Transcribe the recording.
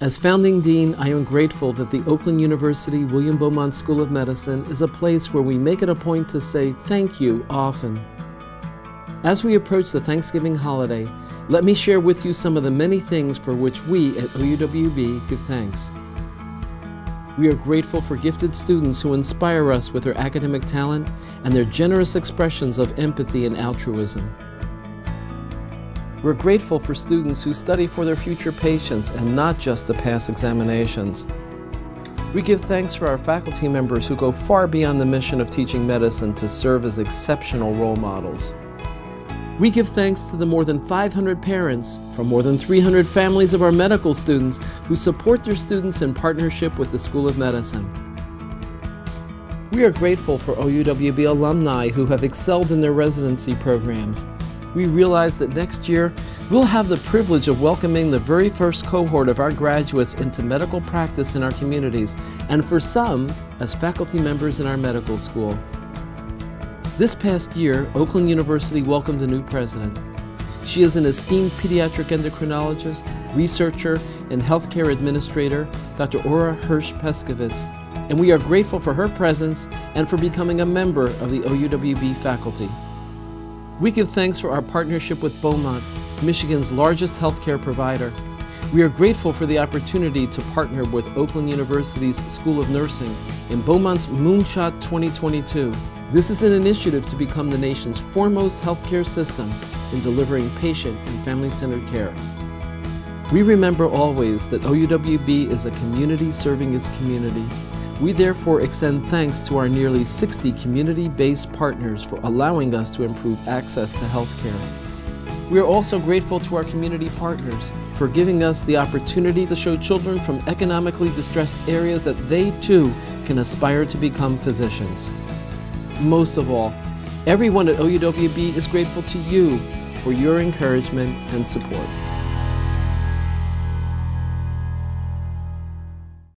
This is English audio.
As founding dean, I am grateful that the Oakland University William Beaumont School of Medicine is a place where we make it a point to say thank you often. As we approach the Thanksgiving holiday, let me share with you some of the many things for which we at OUWB give thanks. We are grateful for gifted students who inspire us with their academic talent and their generous expressions of empathy and altruism. We're grateful for students who study for their future patients and not just to pass examinations. We give thanks for our faculty members who go far beyond the mission of teaching medicine to serve as exceptional role models. We give thanks to the more than 500 parents from more than 300 families of our medical students who support their students in partnership with the School of Medicine. We are grateful for OUWB alumni who have excelled in their residency programs we realize that next year we'll have the privilege of welcoming the very first cohort of our graduates into medical practice in our communities, and for some, as faculty members in our medical school. This past year, Oakland University welcomed a new president. She is an esteemed pediatric endocrinologist, researcher, and healthcare administrator, Dr. Ora Hirsch Pescovitz, and we are grateful for her presence and for becoming a member of the OUWB faculty. We give thanks for our partnership with Beaumont, Michigan's largest healthcare provider. We are grateful for the opportunity to partner with Oakland University's School of Nursing in Beaumont's Moonshot 2022. This is an initiative to become the nation's foremost healthcare system in delivering patient and family-centered care. We remember always that OUWB is a community serving its community we therefore extend thanks to our nearly 60 community-based partners for allowing us to improve access to healthcare. We are also grateful to our community partners for giving us the opportunity to show children from economically distressed areas that they too can aspire to become physicians. Most of all, everyone at OUWB is grateful to you for your encouragement and support.